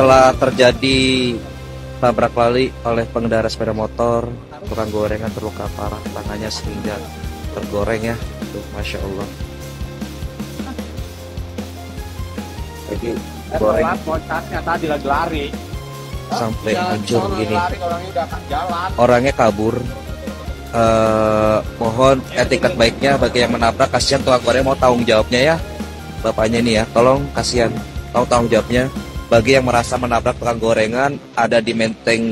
setelah terjadi tabrak lari oleh pengendara sepeda motor tukang gorengan terluka parah tangannya sehingga tergoreng ya. Tuh masya Allah. Jadi goreng. Tadi lagi lari. sampai hancur gini. orangnya kabur. Eh, mohon etiket baiknya bagi yang menabrak kasihan tukang goreng mau tanggung jawabnya ya. Bapaknya ini ya tolong kasihan tahu tanggung jawabnya bagi yang merasa menabrak tukang gorengan ada di Menteng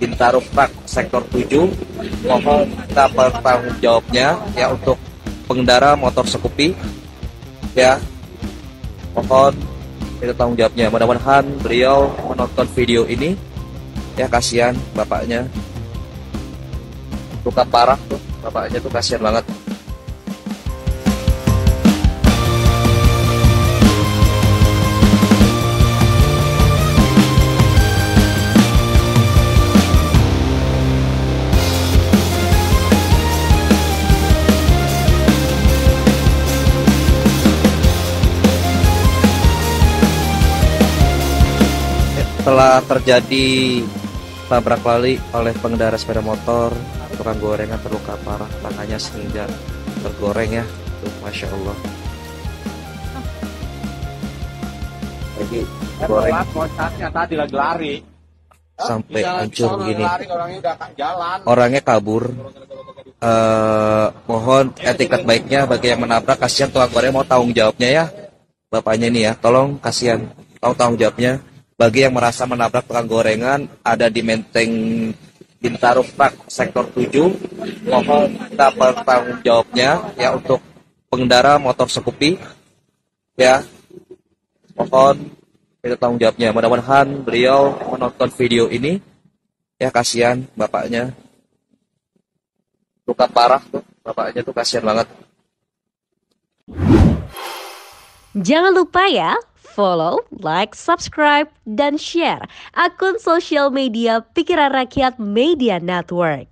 Bintaro Park sektor 7 mohon kita bertanggung jawabnya ya untuk pengendara motor Scoopy ya mohon kita tanggung jawabnya. Mudah-mudahan beliau menonton video ini. Ya kasihan bapaknya. Luka parah tuh bapaknya tuh kasihan banget setelah terjadi tabrak lari oleh pengendara sepeda motor tukang gorengan terluka parah tangannya sehingga tergoreng ya. Tuh masya Allah. Jadi goreng. Tadi lagi lari. sampai hancur sono gini Lari orangnya udah jalan. orangnya kabur. Eh mohon etiket baiknya bagi yang menabrak. Kasihan tukang goreng mau tanggung jawabnya ya. Bapaknya ini ya tolong kasihan. Tahu tanggung jawabnya bagi yang merasa menabrak tukang gorengan ada di Menteng Bintaro Park sektor 7 mohon kita bertanggung jawabnya ya untuk pengendara motor Scoopy ya. Mohon kita tanggung jawabnya. Mudah-mudahan beliau menonton video ini. Ya kasihan bapaknya. Luka parah tuh. Bapaknya tuh kasihan banget. Jangan lupa ya, follow, like, subscribe, dan share akun sosial media Pikiran Rakyat Media Network.